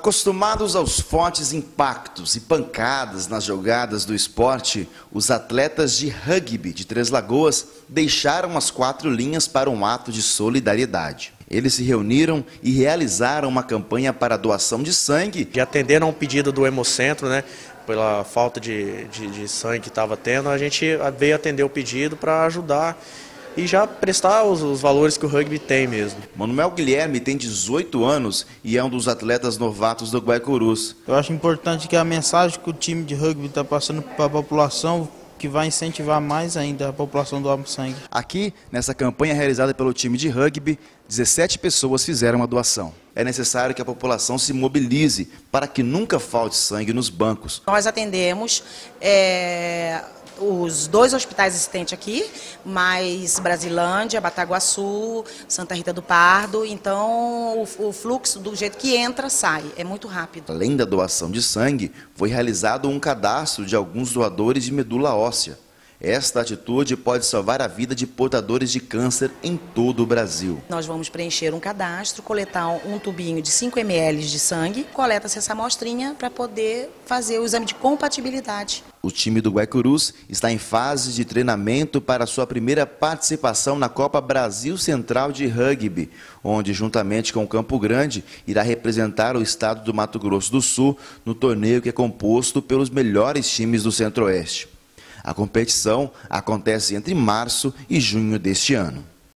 Acostumados aos fortes impactos e pancadas nas jogadas do esporte, os atletas de rugby de Três Lagoas deixaram as quatro linhas para um ato de solidariedade. Eles se reuniram e realizaram uma campanha para doação de sangue. De atender a um pedido do Hemocentro, né? Pela falta de, de, de sangue que estava tendo, a gente veio atender o pedido para ajudar e já prestar os, os, valores que o rugby tem mesmo. Manuel Guilherme tem 18 anos e é um dos atletas novatos do Guaicurus. Eu acho importante que a mensagem que o time de rugby está passando para a população que vai incentivar mais ainda a população do sangue. Aqui, nessa campanha realizada pelo time de rugby, 17 pessoas fizeram a doação. É necessário que a população se mobilize para que nunca falte sangue nos bancos. Nós atendemos é os dois hospitais existentes aqui, mais Brasilândia, Bataguaçu, Santa Rita do Pardo. Então, o, o, fluxo, do jeito que entra, sai. É muito rápido. Além da doação de sangue, foi realizado um cadastro de alguns doadores de medula óssea. Esta atitude pode salvar a vida de portadores de câncer em todo o Brasil. Nós vamos preencher um cadastro, coletar um tubinho de 5 ml de sangue, coleta-se essa amostrinha para poder fazer o exame de compatibilidade. O time do Guaicurus está em fase de treinamento para sua primeira participação na Copa Brasil Central de Rugby, onde, juntamente com o Campo Grande, irá representar o estado do Mato Grosso do Sul no torneio que é composto pelos melhores times do Centro-Oeste. A competição acontece entre março e junho deste ano.